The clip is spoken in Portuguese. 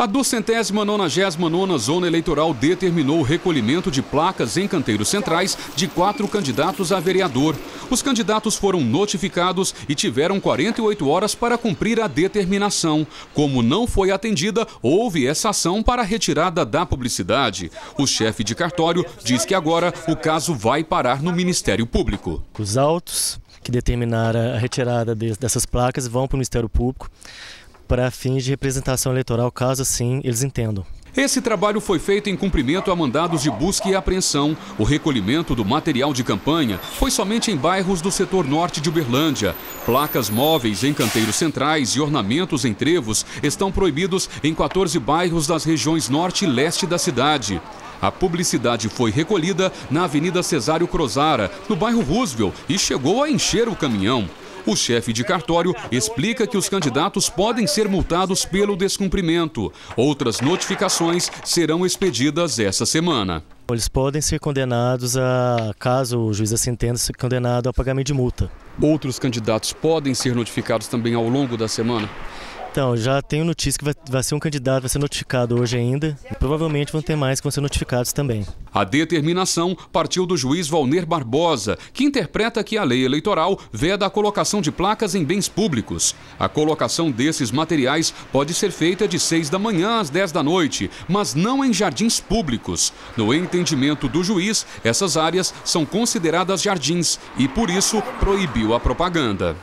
A duzentésima nonagésima nona Zona Eleitoral determinou o recolhimento de placas em canteiros centrais de quatro candidatos a vereador. Os candidatos foram notificados e tiveram 48 horas para cumprir a determinação. Como não foi atendida, houve essa ação para a retirada da publicidade. O chefe de cartório diz que agora o caso vai parar no Ministério Público. Os autos que determinaram a retirada dessas placas vão para o Ministério Público para fins de representação eleitoral, caso assim eles entendam. Esse trabalho foi feito em cumprimento a mandados de busca e apreensão. O recolhimento do material de campanha foi somente em bairros do setor norte de Uberlândia. Placas móveis em canteiros centrais e ornamentos em trevos estão proibidos em 14 bairros das regiões norte e leste da cidade. A publicidade foi recolhida na Avenida Cesário Crozara, no bairro Roosevelt, e chegou a encher o caminhão. O chefe de cartório explica que os candidatos podem ser multados pelo descumprimento. Outras notificações serão expedidas essa semana. Eles podem ser condenados a, caso o juiz assim entenda, ser condenado a pagamento de multa. Outros candidatos podem ser notificados também ao longo da semana? Então, já tenho notícia que vai, vai, ser um candidato, vai ser notificado hoje ainda. Provavelmente vão ter mais que vão ser notificados também. A determinação partiu do juiz Valner Barbosa, que interpreta que a lei eleitoral veda a colocação de placas em bens públicos. A colocação desses materiais pode ser feita de 6 da manhã às 10 da noite, mas não em jardins públicos. No entendimento do juiz, essas áreas são consideradas jardins e, por isso, proibiu a propaganda.